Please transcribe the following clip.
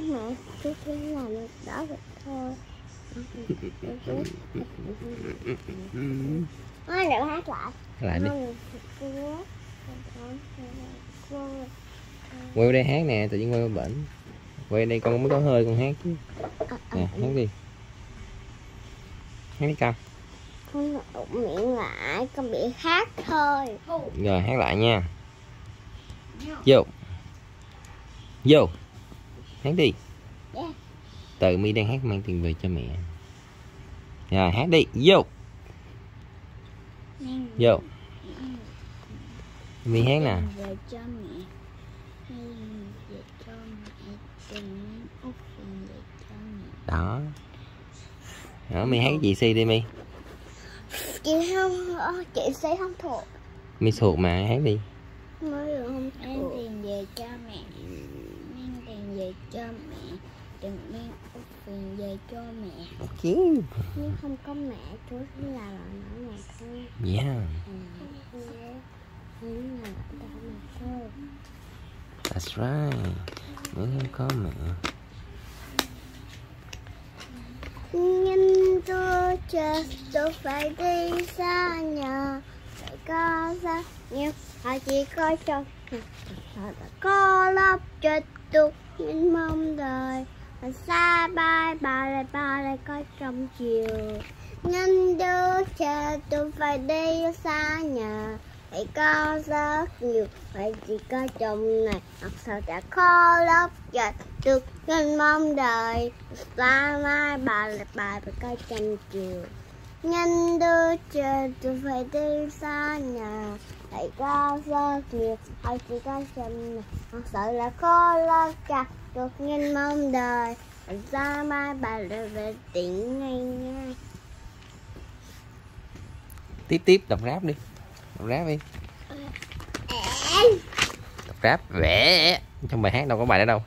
không mẹ chú cứ làm đó vậy thôi. Nói được hát lại. Lại đi. Quay qua đây hát nè tự nhiên quay qua bển. Quay đây con mới có hơi con hát chứ. Nè hát đi. Hát đi con. Con miệng lại con bị hát thôi. Rồi hát lại nha. Vô. Vô hát đi. Dạ. tự mi đang hát mang tiền về cho mẹ. Rồi hát đi. Vô. Vô. Mi hát nè. Về cho mẹ. Hay về cho mẹ tình út về cho mẹ. Đó. Đó mi hát cái gì si đi mi? Chị không ờ, chị sẽ không thuộc. Mi thuộc mà hát đi. Mới được không tiền về cho mẹ cho mẹ. Đừng mang út tiền về cho mẹ. Chứ. Nếu không có mẹ chú sẽ là loại nhỏ này thôi. Yeah ừ. That's right. Nếu không có mẹ. Nhưng tôi chờ tôi phải đi xa nhà. Phải có rất nhiều họ chỉ có trong họ đã có lấp cho tôi những mong đời. Và xa bay bà lại bà lại có trong chiều. Nên đứa chờ tôi phải đi xa nhà. Phải có rất nhiều, phải chỉ có trong này. Học sao đã khó lớp cho được nên mong đời. Xa mai bà lại bà phải có trong chiều. Nhân đưa chờ tôi phải đi xa nhà có rất nhiều hay chỉ có này hoặc sợ là khó lo chặt được nên mong đời. Ra mai bà lại về tỉnh ngay nha? Tiếp tiếp đọc rap đi. Đọc rap đi. Đọc rap vẽ. Trong bài hát đâu có bài đó đâu